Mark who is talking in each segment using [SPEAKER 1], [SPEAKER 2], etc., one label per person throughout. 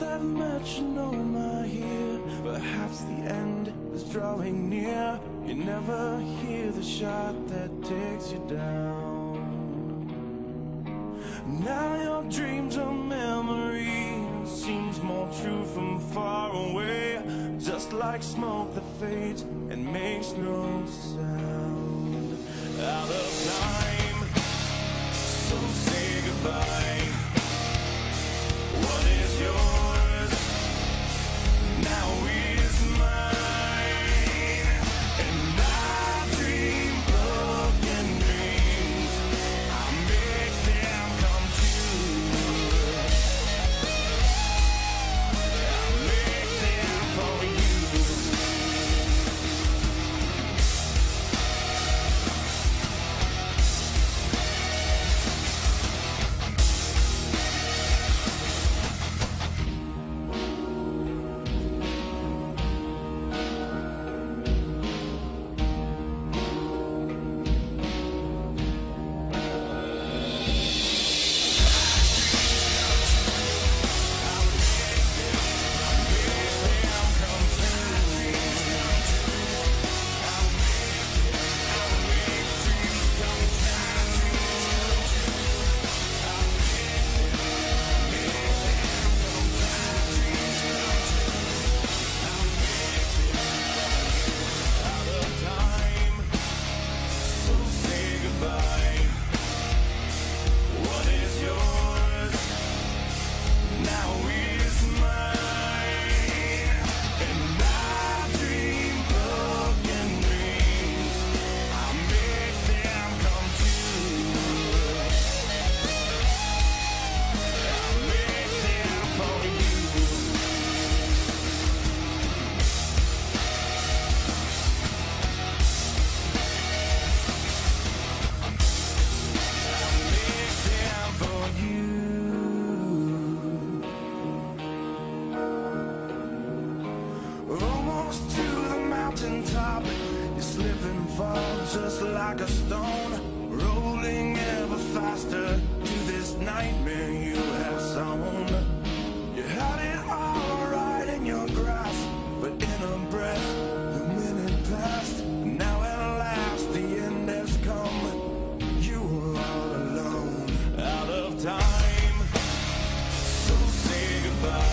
[SPEAKER 1] Know my here. Perhaps the end is drawing near. You never hear the shot that takes you down. Now your dreams are memory. Seems more true from far away. Just like smoke that fades and makes no sound. Out of time, so say goodbye. Just like a stone, rolling ever faster to this nightmare you have sown. You had it all right in your grasp, but in a breath, the minute passed. Now at last, the end has come. You were all alone, out of time. So say goodbye.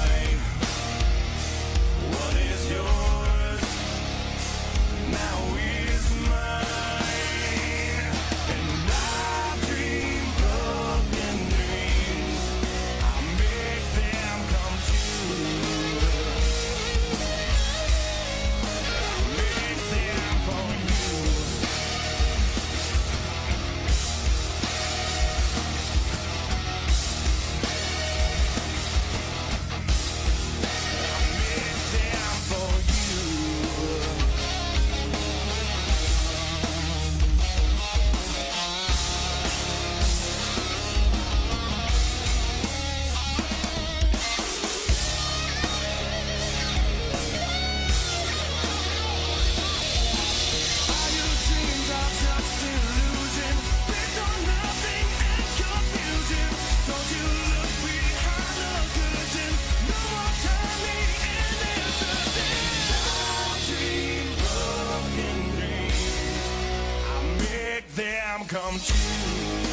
[SPEAKER 1] Come true.